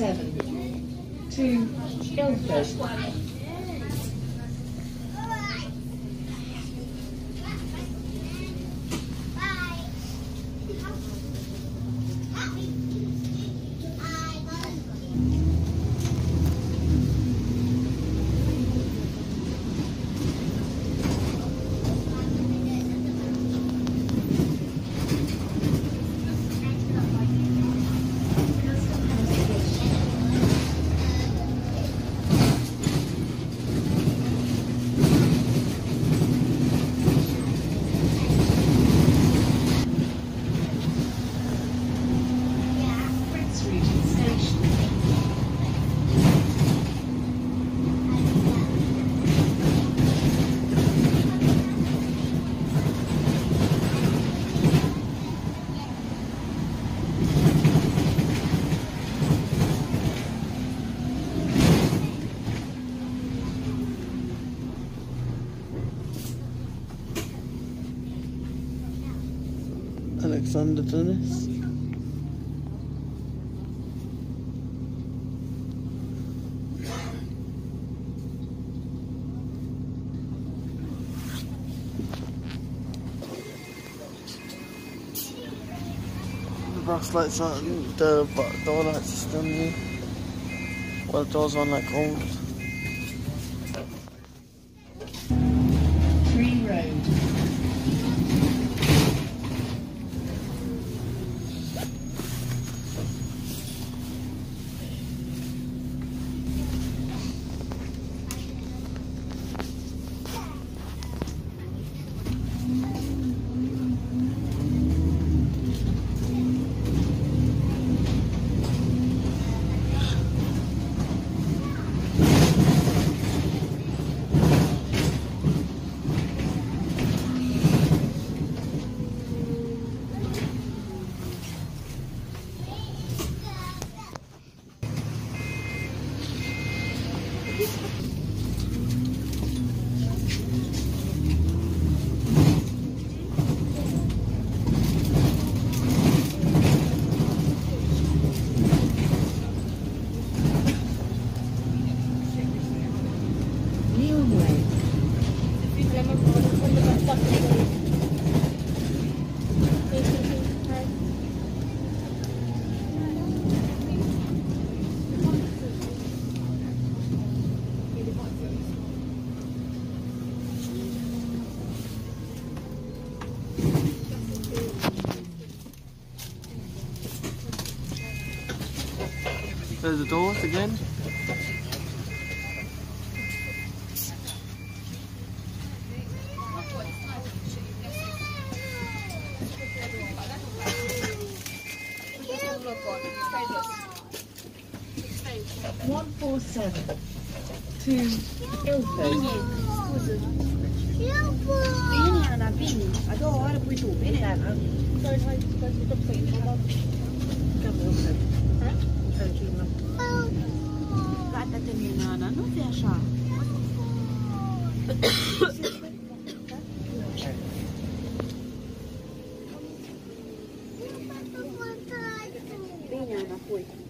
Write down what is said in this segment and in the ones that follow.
seven to Ilford. Alexander Dennis. The brass lights aren't, the door lights are still new. Well, the doors aren't like old. There's the doors again. 147 to Ilford. Bini, Ana, Bini, adoro pui tu, Bini, Ana. Sorry, sorry, sorry, sorry, sorry. Gata tá termina, Ana, não vê achar. Bini, Ana, pui.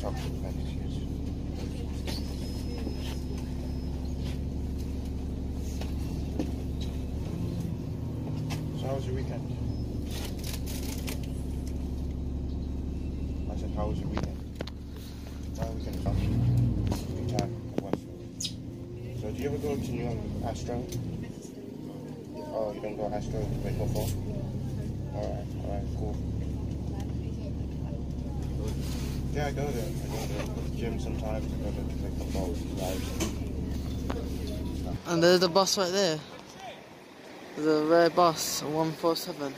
So how was your weekend? I said, how was your weekend? My weekend was. Good time. So do you ever go to New York Astro? Oh, you don't go Astro? Wait, no fall? Alright, alright, cool. Yeah, I go there. I go to the gym sometimes. I go to like football lives. And there's the bus right there. There's a red bus, 147.